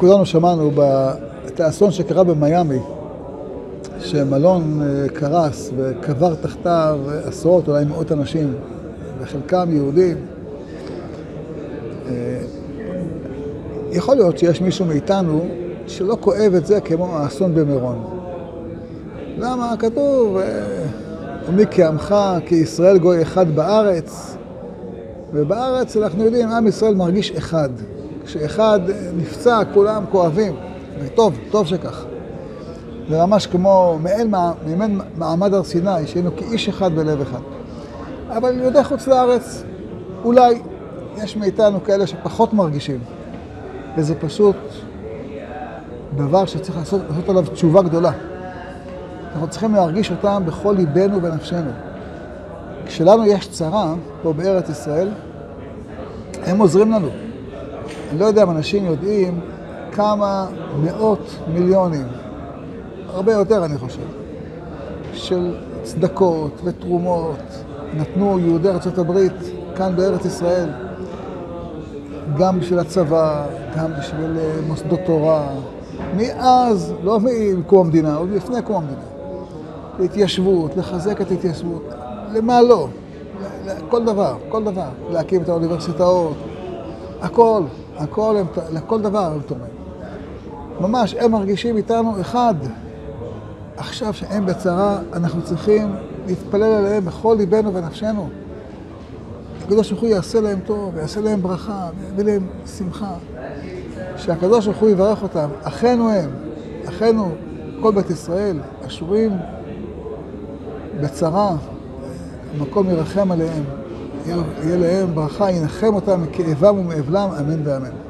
כולנו שמענו את האסון שקרה במיאמי, שמלון אה, קרס וקבר תחתיו עשרות, אולי מאות אנשים, וחלקם יהודים. אה, יכול להיות שיש מישהו מאיתנו שלא כואב את זה כמו האסון במירון. למה? כתוב, אה, ומי כעמך, כישראל גוי אחד בארץ, ובארץ אנחנו יודעים, עם ישראל מרגיש אחד. כשאחד נפצע, כולם כואבים, וטוב, טוב שכך. זה ממש כמו מעין, מעין מעמד הר סיני, שהיינו כאיש אחד בלב אחד. אבל יהודי חוץ לארץ, אולי יש מאיתנו כאלה שפחות מרגישים, וזה פשוט דבר שצריך לעשות, לעשות עליו תשובה גדולה. אנחנו צריכים להרגיש אותם בכל ליבנו ונפשנו. כשלנו יש צרה פה בארץ ישראל, הם עוזרים לנו. אני לא יודע אם אנשים יודעים כמה מאות מיליונים, הרבה יותר אני חושב, של צדקות ותרומות נתנו יהודי ארה"ב כאן בארץ ישראל, גם בשביל הצבא, גם בשביל אה, מוסדות תורה, מאז, לא מקום המדינה, עוד לפני קום המדינה, להתיישבות, לחזק את ההתיישבות, למה לא? כל דבר, כל דבר, להקים את האוניברסיטאות, הכל, הכל, הם, לכל דבר הם תורמים. ממש, הם מרגישים איתנו אחד. עכשיו שהם בצרה, אנחנו צריכים להתפלל עליהם בכל ליבנו ונפשנו. הקדוש ברוך הוא יעשה להם טוב, יעשה להם ברכה, ויביא להם שמחה. שהקדוש ברוך הוא יברך אותם, אחינו הם, אחינו, כל בית ישראל, אשורים בצרה, המקום ירחם עליהם, יהיה להם ברכה, ינחם אותם מכאבם ומאבלם, אמן ואמן.